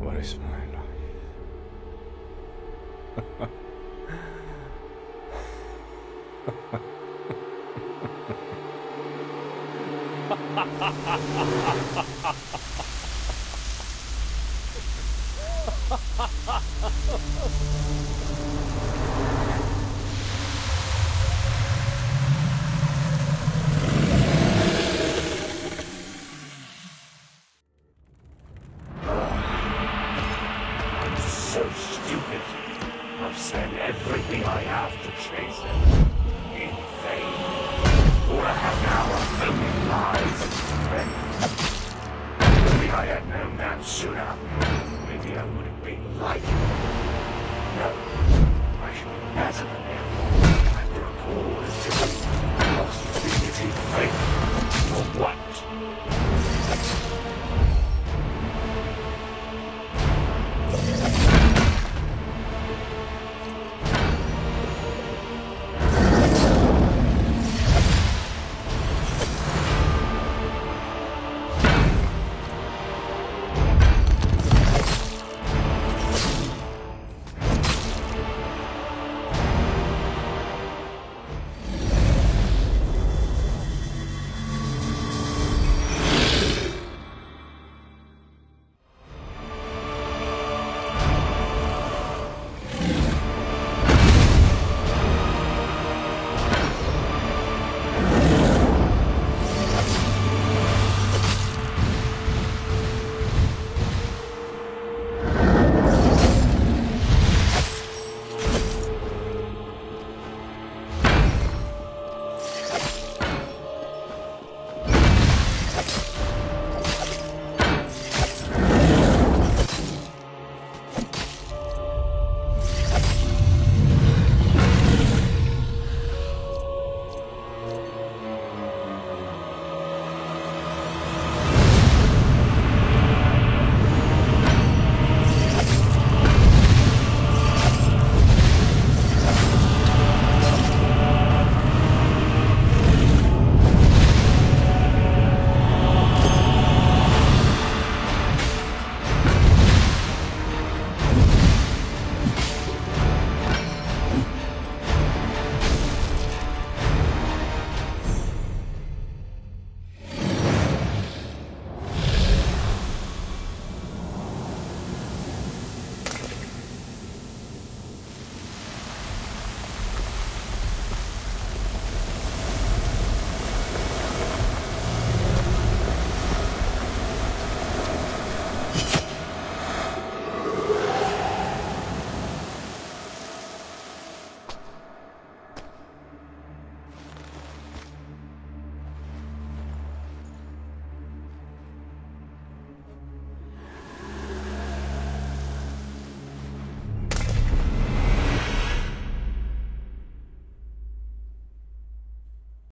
What is my life? everything I have to chase him. In vain. All I have now filthy lies and strength. Maybe I had known that sooner. Maybe I would have been like him. No. I should be better than